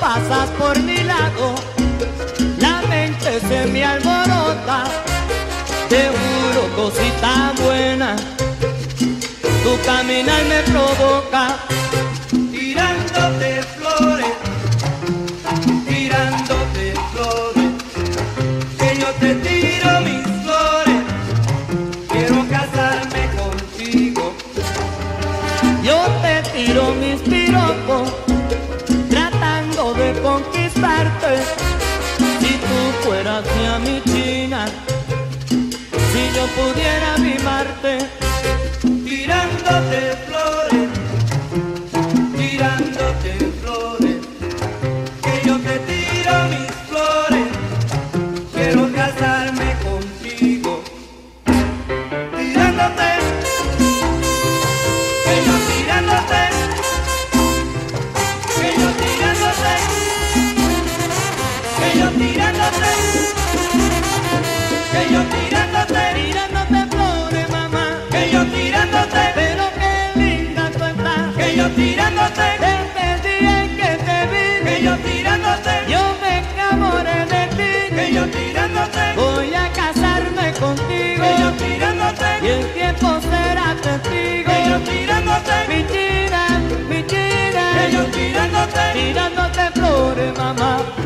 pasas por mi lado, la mente se me alborota. Te juro, cosita buena, tu caminar me provoca. Tiro mis piropos conquistarte. Si tú fueras mi china, si yo pudiera mimarte, tirándote, desde el día en que te vi, que yo tirándote, yo me enamoré de ti, que yo tirándote, voy a casarme contigo, que yo tirándote, y el tiempo será testigo, que yo tirándote, mi china, mi china, que yo tirándote, tirándote flores, mamá.